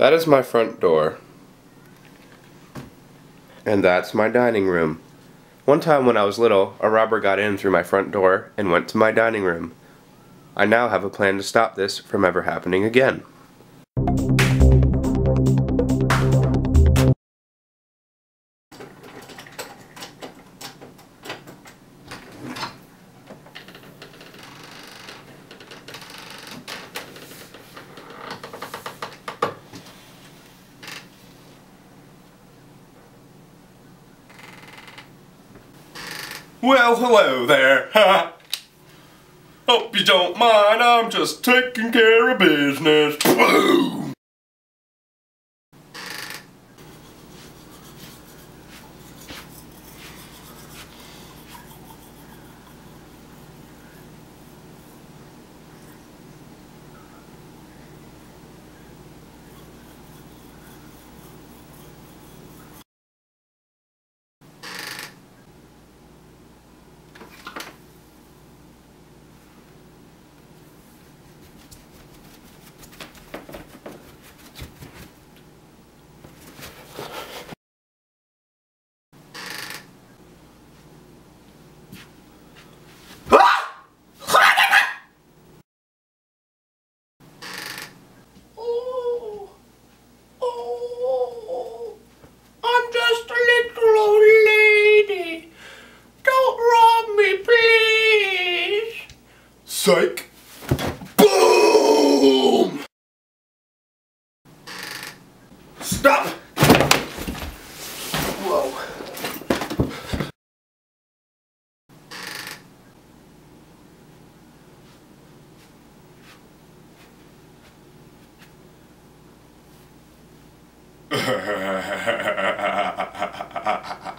That is my front door. And that's my dining room. One time when I was little, a robber got in through my front door and went to my dining room. I now have a plan to stop this from ever happening again. Well, hello there. Hope you don't mind, I'm just taking care of business. Boom! Oh, oh, I'm just a little old lady. Don't rob me, please. Psych. Boom! Stop! Whoa.